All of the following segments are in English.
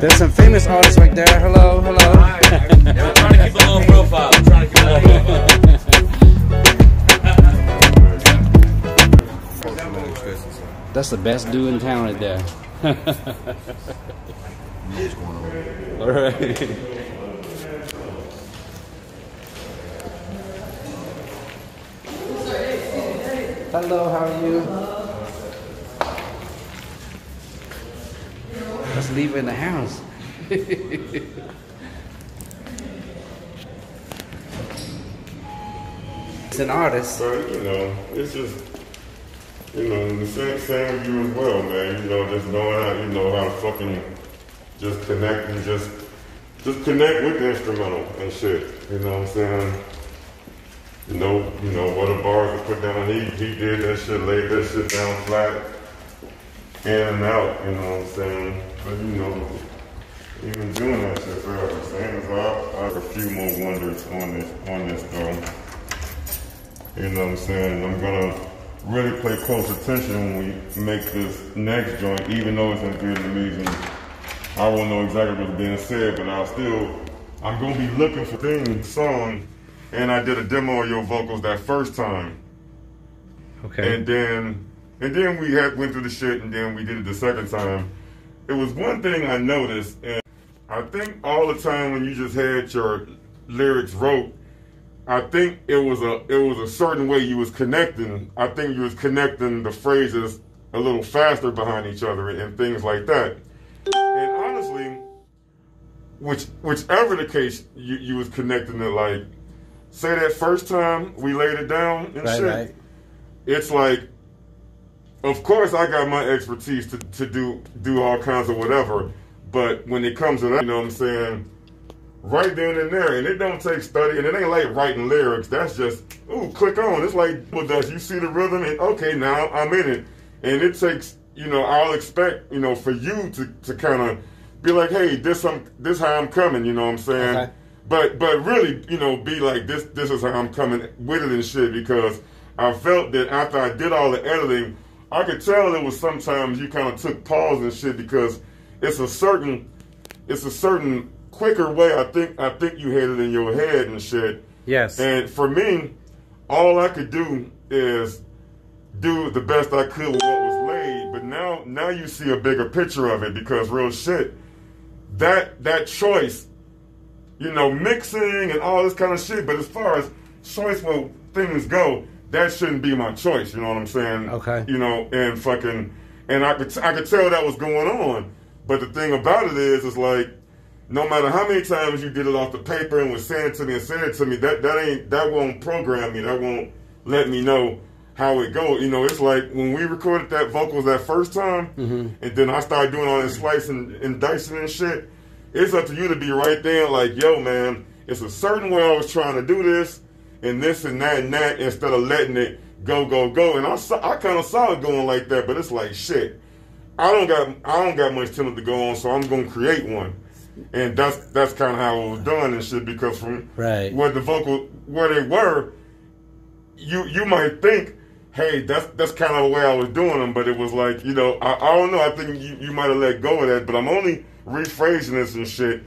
There's some famous artists right there. Hello, hello. I'm trying to keep a low profile. I'm trying to keep a low profile. That's the best dude in town right there. All right. Hello, how are you? In the house. it's an artist. But you know, it's just you know the same same with you as well, man. You know, just knowing how you know how to fucking just connect and just just connect with the instrumental and shit. You know what I'm saying? You know, you know what the bars to put down. He he did that shit, laid that shit down flat, in and out. You know what I'm saying? But you know, even doing that shit forever. Same as I, I have a few more wonders on this on this though. You know what I'm saying? I'm gonna really pay close attention when we make this next joint, even though it's in Vietnamese and I won't know exactly what's being said, but I'll still, I'm gonna be looking for things, song, and I did a demo of your vocals that first time. Okay. And then, and then we had went through the shit, and then we did it the second time. It was one thing I noticed, and I think all the time when you just had your lyrics wrote, I think it was a it was a certain way you was connecting. I think you was connecting the phrases a little faster behind each other and things like that. And honestly, which whichever the case, you, you was connecting it like, say that first time we laid it down and Right, shit. right. It's like, of course I got my expertise to, to do do all kinds of whatever, but when it comes to that, you know what I'm saying, right then and there, and it don't take study, and it ain't like writing lyrics. That's just ooh, click on. It's like what does you see the rhythm, and okay, now I'm in it, and it takes you know I'll expect you know for you to to kind of be like, hey, this I'm this how I'm coming. You know what I'm saying? Okay. But but really, you know, be like this. This is how I'm coming with it and shit because I felt that after I did all the editing, I could tell it was sometimes you kind of took pause and shit because it's a certain it's a certain quicker way. I think I think you had it in your head and shit. Yes. And for me, all I could do is do the best I could with what was laid. But now now you see a bigger picture of it because real shit. That that choice you know, mixing and all this kind of shit. But as far as choice where things go, that shouldn't be my choice. You know what I'm saying? Okay. You know, and fucking, and I could I could tell that was going on. But the thing about it is, it's like, no matter how many times you did it off the paper and was saying it to me and saying it to me, that that ain't that won't program me. That won't let me know how it goes. You know, it's like when we recorded that vocals that first time, mm-hmm. and then I started doing all this slicing and dicing and shit. It's up to you to be right there, like, yo, man, it's a certain way I was trying to do this, and this and that and that, instead of letting it go, go, go. And I saw, I kind of saw it going like that, but it's like shit. I don't got, I don't got much talent to go on, so I'm gonna create one, and that's that's kind of how it was done and shit. Because from Right. where the vocal, where they were, you you might think, hey, that's that's kind of the way I was doing them, but it was like, you know, I, I don't know. I think you, you might have let go of that, but I'm only rephrasing this and shit,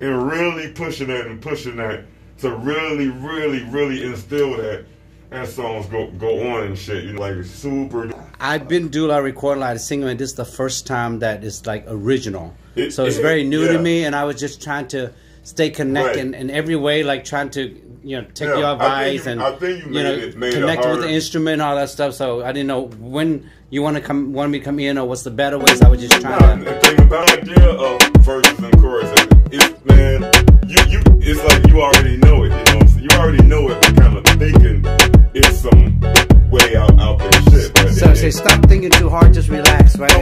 and really pushing that and pushing that to really, really, really instill that as songs go go on and shit. You know, like super. I've been doing a lot of recording, a lot of singing, and this is the first time that it's like original. It- so it's it- very new yeah. to me, and I was just trying to stay connected Right. in, in every way, like trying to you know take Yeah, your advice you- and I think you you know it- connect with the instrument and all that stuff. So I didn't know when you want to come, want me to come in, or what's the better ways. I was just trying Nah, to. thing about the idea of verses and choruses, it's man, you you it's like you already know it. You know, what I'm saying? you already know it. But kind of thinking it's some way out out there shit. So it- say stop thinking too hard, just relax, right?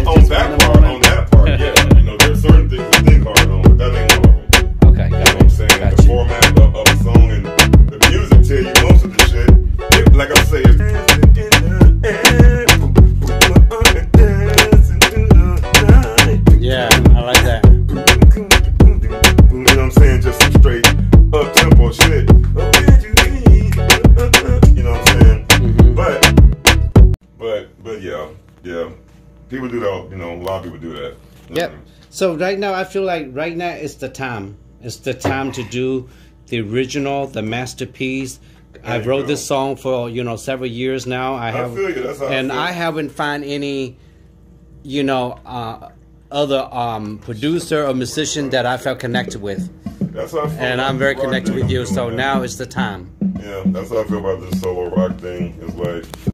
People do that. You know, a lot of people do that. Yep. So right now, I feel like right now is the time. It's the time to do the original, the masterpiece. I wrote go. this song for you know several years now. I have, feel you. That's how I and feel. I haven't found any you know, uh, other um, producer or musician that I felt connected with. That's how I feel And I'm very connected with you, so now is the time. Yeah, that's how I feel about this solo rock thing. It's like